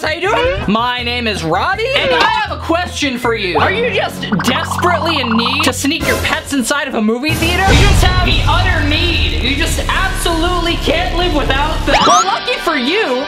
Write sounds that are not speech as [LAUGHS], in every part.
guys, how you doing? My name is Robby, and I have a question for you. Are you just desperately in need to sneak your pets inside of a movie theater? You just have the utter need. You just absolutely can't live without them. Well, lucky for you,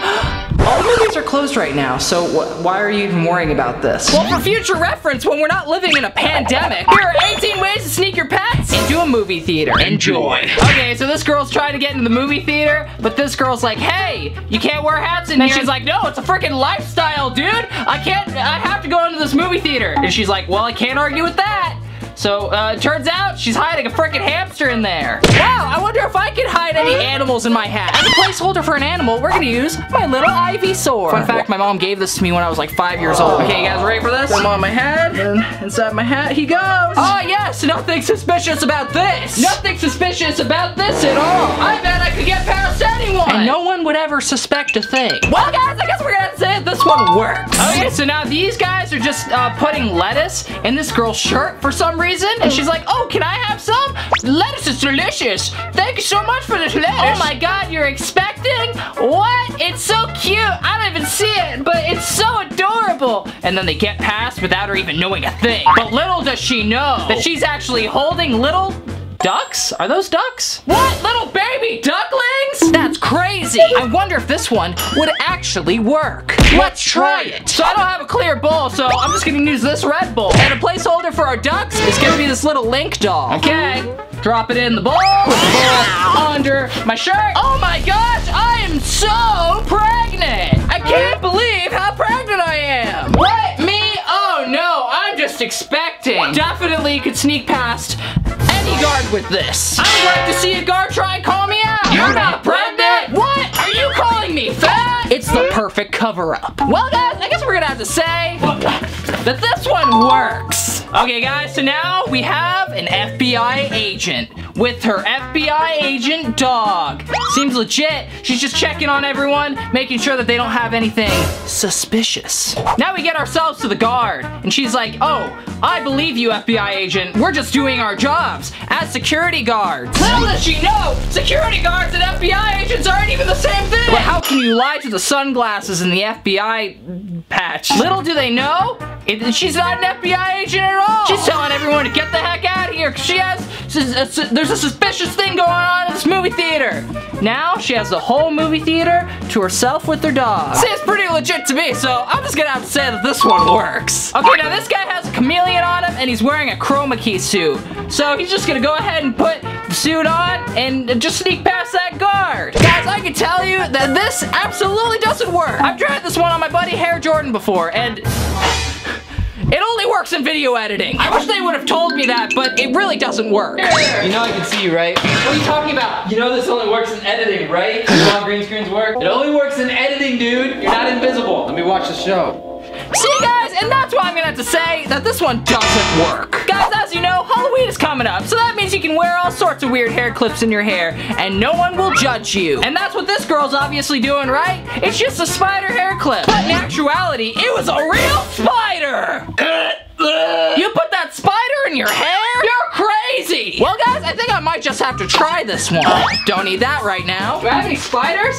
all movies are closed right now, so wh why are you even worrying about this? Well, for future reference, when we're not living in a pandemic, here are 18 ways to sneak your pets into a movie theater. Enjoy. Okay, so this girl's trying to get into the movie theater, but this girl's like, hey, you can't wear hats in here. She's like, no, it's a freaking lifestyle, dude. I can't, I have to go into this movie theater. And she's like, well, I can't argue with that. So, uh, turns out she's hiding a freaking hamster in there. Wow, I wonder if I can hide any animals in my hat. As a placeholder for an animal, we're gonna use my little ivy sword. Fun fact, my mom gave this to me when I was like five years old. Okay, you guys ready for this? Put him on my head, and inside my hat he goes. Oh yes, nothing suspicious about this. Nothing suspicious about this at all. I bet I could get past anyone. No one would ever suspect a thing. Well guys, I guess we're gonna say this one works. Okay, so now these guys are just uh, putting lettuce in this girl's shirt for some reason reason. And she's like, oh, can I have some? Lettuce is delicious. Thank you so much for this lettuce. Oh my God, you're expecting? What? It's so cute. I don't even see it, but it's so adorable. And then they get past without her even knowing a thing. But little does she know that she's actually holding little Ducks? Are those ducks? What? Little baby ducklings? That's crazy. I wonder if this one would actually work. Let's try it. So I don't have a clear bowl, so I'm just gonna use this red bowl. And a placeholder for our ducks is gonna be this little link doll. Okay. Drop it in the bowl. Put the bowl under my shirt. Oh my gosh, I am so pregnant. I can't believe how pregnant I am. What? Expecting. Definitely could sneak past any guard with this. I would like to see a guard try and call me out. You're not pregnant. What? Are you calling me fat? It's the perfect cover-up. Well, guys, I guess we're gonna have to say that this one works. Okay, guys, so now we have an FBI agent with her FBI agent dog. Seems legit. She's just checking on everyone, making sure that they don't have anything suspicious. Now we get ourselves to the guard, and she's like, oh, I believe you, FBI agent. We're just doing our jobs as security guards. Little does she know, security guards and FBI agents aren't even the same thing. But how can you lie to the sunglasses in the FBI patch? Little do they know, it, she's not an FBI agent at all. She's telling everyone to get the heck out of here. She has, uh, there's a suspicious thing going on in this movie theater. Now she has the whole movie theater to herself with her dog. Seems pretty legit to me, so I'm just gonna have to say that this one works. Okay, now this guy has a chameleon on him and he's wearing a chroma key suit. So he's just gonna go ahead and put the suit on and just sneak past that guard. Guys, I can tell you that this absolutely doesn't work. I've tried this one on my buddy Hair Jordan before and it only works in video editing. I wish they would have told me that, but it really doesn't work. You know I can see you, right? What are you talking about? You know this only works in editing, right? You know how green screens work? It only works in editing, dude. You're not invisible. Let me watch the show. See guys, and that's why I'm gonna have to say that this one doesn't work. Guys, as you know, Halloween is coming up, so that means you can wear all sorts of weird hair clips in your hair, and no one will judge you. And that's what this girl's obviously doing, right? It's just a spider hair clip. But in actuality, it was a real spider! [LAUGHS] You put that spider in your hair? You're Well guys, I think I might just have to try this one. Don't need that right now. Do I have any spiders?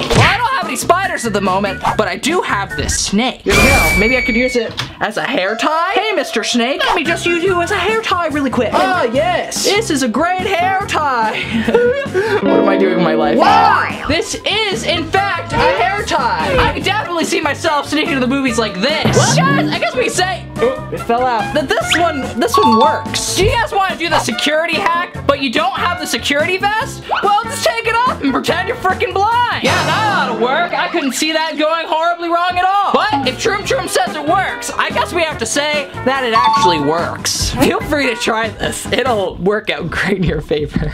Well, I don't have any spiders at the moment, but I do have this snake. Here we go. Maybe I could use it as a hair tie. Hey, Mr. Snake, let me just use you as a hair tie really quick. Ah, yes. This is a great hair tie. [LAUGHS] what am I doing with my life? Wow. This is, in fact, a hair tie. I can definitely see myself sneaking to the movies like this. Well, guys, I guess we say, oh, it fell out, that this one, this one works. Do you guys want to do the security hack, but you don't have the security vest? Well, just take it off and pretend you're freaking blind. Yeah, that ought to work. I couldn't see that going horribly wrong at all. But if Troom Troom says it works, I guess we have to say that it actually works. Feel free to try this. It'll work out great in your favor. [LAUGHS]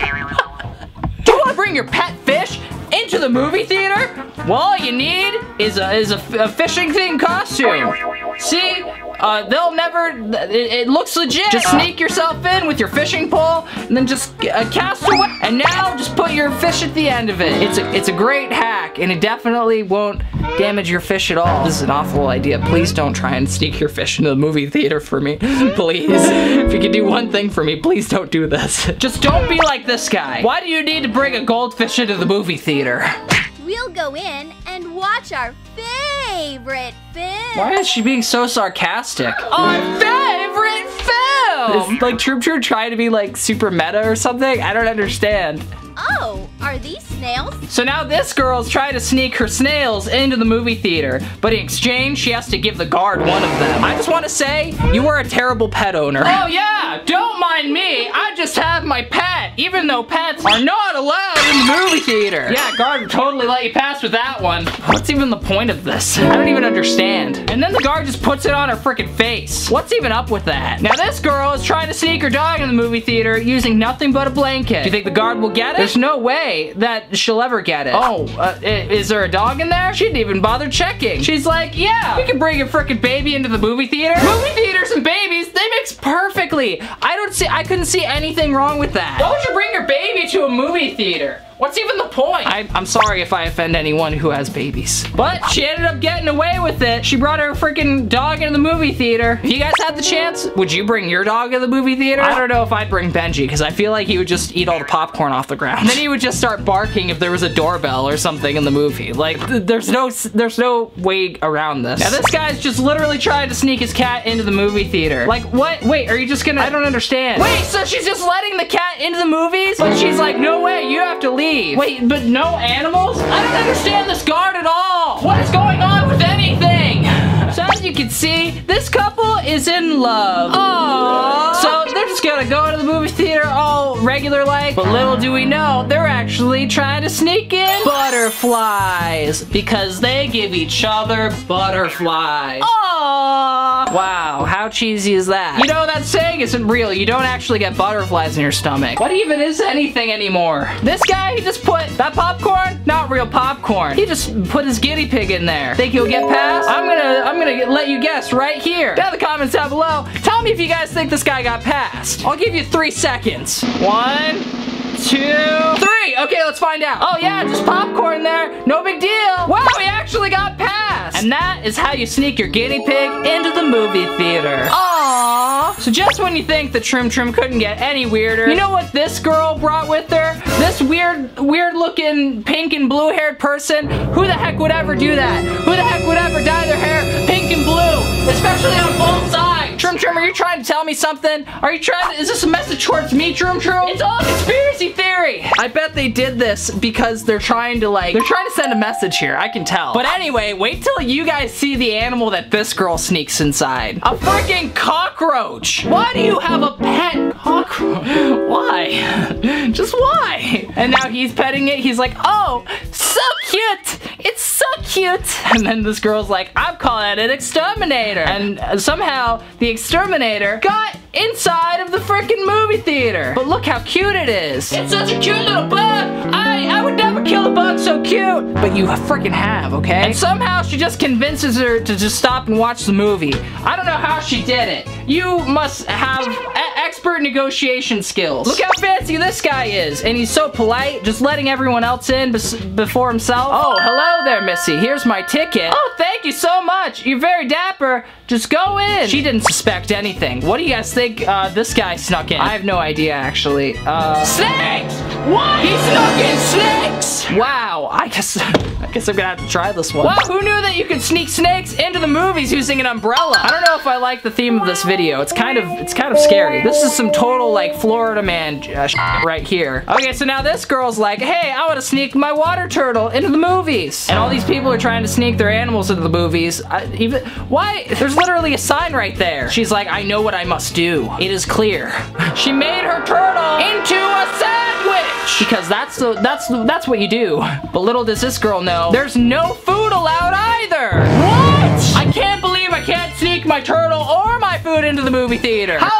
Do you want to bring your pet fish into the movie theater? Well, all you need is a, is a, a fishing thing costume. See? Uh, they'll never, it, it, looks legit. Just sneak yourself in with your fishing pole and then just uh, cast away. And now just put your fish at the end of it. It's a, it's a great hack and it definitely won't damage your fish at all. This is an awful idea. Please don't try and sneak your fish into the movie theater for me. [LAUGHS] please. If you could do one thing for me, please don't do this. [LAUGHS] Just don't be like this guy. Why do you need to bring a goldfish into the movie theater? We'll go in and watch our favorite film. Why is she being so sarcastic? Our favorite film! Is like Troom Troom trying to be like super meta or something? I don't understand. Oh, are these snails? So now this girl's trying to sneak her snails into the movie theater, but in exchange, she has to give the guard one of them. I just want to say, you are a terrible pet owner. Oh yeah, don't mind me. I just have my pet, even though pets are not allowed in the movie theater. Yeah, guard would totally let you pass with that one. What's even the point of this? I don't even understand. And then the guard just puts it on her freaking face. What's even up with that? Now this girl is trying to sneak her dog in the movie theater using nothing but a blanket. Do you think the guard will get it? There's no way that she'll ever get it. Oh, uh, is there a dog in there? She didn't even bother checking. She's like, yeah, we can bring a freaking baby into the movie theater. Movie theaters and babies, they mix perfectly. I don't see, I couldn't see anything wrong with that. Why would you bring your baby to a movie theater? What's even the point? I, am sorry if I offend anyone who has babies. But she ended up getting away with it. She brought her freaking dog into the movie theater. If you guys had the chance, would you bring your dog to the movie theater? I don't know if I'd bring Benji because I feel like he would just eat all the popcorn off the ground. then he would just start barking if there was a doorbell or something in the movie. Like, th there's no there's no way around this. Now this guy's just literally trying to sneak his cat into the movie theater. Like, what? Wait, are you just gonna? I don't understand. Wait, so she's just letting the cat into the movies? But she's like, no way, you have to leave. Wait, but no animals? I don't understand this guard at all. What is going on with anything? So as you can see, this couple is in love. Aww. So they're just gonna go to the movie theater all regular like, but little do we know, they're actually trying to sneak in butterflies because they give each other butterflies. Aww. Wow, how cheesy is that? You know, that saying isn't real. You don't actually get butterflies in your stomach. What even is anything anymore? This guy, he just put that popcorn, not real popcorn. He just put his guinea pig in there. Think he'll get past? I'm gonna, I'm gonna let you guess right here. Down in the comments down below, tell me if you guys think this guy got past. I'll give you three seconds. One, two, three. Okay, let's find out. Oh yeah, just popcorn there. No big deal. Wow, he actually got past. And that is how you sneak your guinea pig into the movie theater. Aww. So just when you think the Troom Troom couldn't get any weirder, you know what this girl brought with her? This weird, weird looking pink and blue haired person? Who the heck would ever do that? Who the heck would ever dye their hair pink and blue? Especially on both sides. Troom Troom, are you trying to tell me something? Are you trying to, is this a message towards me, Troom Troom? It's all conspiracy theory. I bet they did this because they're trying to like, they're trying to send a message here. I can tell. But anyway, wait till you guys see the animal that this girl sneaks inside. A freaking cockroach. Why do you have a pet cockroach? Why? [LAUGHS] Just why? And now he's petting it. He's like, oh, so cute. It's so cute. And then this girl's like, I'm calling it an exterminator. And somehow the exterminator got inside of the freaking movie theater. But look how cute it is. It's such a cute little bug. I, I would never kill a bug so cute. But you freaking have, okay? And somehow she just convinces her to just stop and watch the movie. I don't know how she did it. You must have expert negotiation skills. Look how fancy this guy is. And he's so polite, just letting everyone else in before himself. Oh, hello there, Missy. Here's my ticket. Oh, thank you so much. You're very dapper. Just go in. She didn't suspect anything. What do you guys think uh, this guy snuck in? I have no idea, actually. Uh, snakes! What? He snuck in snakes! Wow, I guess, I guess I'm gonna have to try this one. Wow, who knew that you could sneak snakes into the movies using an umbrella? I don't know if I like the theme of this video. It's kind of, it's kind of scary. This is some total, like, Florida man uh, right here. Okay, so now this girl's like, hey, I want to sneak my water turtle into the movies. And all these people are trying to sneak their animals into the movies. I, even, why? There's literally a sign right there. She's like, I know what I must do. It is clear. She made her turtle into a sandwich. Because that's the, that's the, that's what you do. But little does this girl know, there's no food allowed either. What? I can't believe I can't sneak my turtle or my food into the movie theater. How, how am I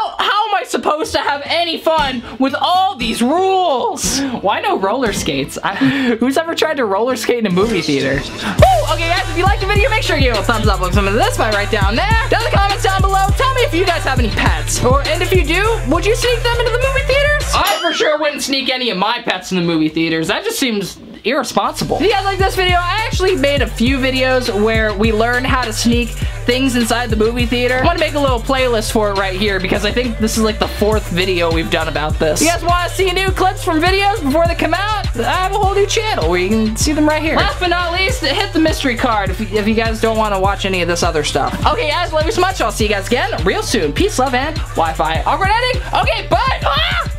supposed to have any fun with all these rules? Why no roller skates? I, who's ever tried to roller skate in a movie theater? Woo! Okay guys, if you liked the video, make sure you give a thumbs up on some of this by right down there. Down in the comments down below, tell me if you guys have any pets. Or, and if you do, would you sneak them into the movie theaters? I for sure wouldn't sneak any of my pets in the movie theaters. That just seems irresponsible. If you guys like this video, I actually made a few videos where we learn how to sneak things inside the movie theater. I want to make a little playlist for it right here because I think this is like the fourth video we've done about this. You guys want to see new clips from videos before they come out? I have a whole new channel where you can see them right here. Last but not least, hit the mystery card if you, if you guys don't want to watch any of this other stuff. Okay, guys, love you so much. I'll see you guys again real soon. Peace, love, and Wi-Fi. Awkward ending. Okay, bye. Ah!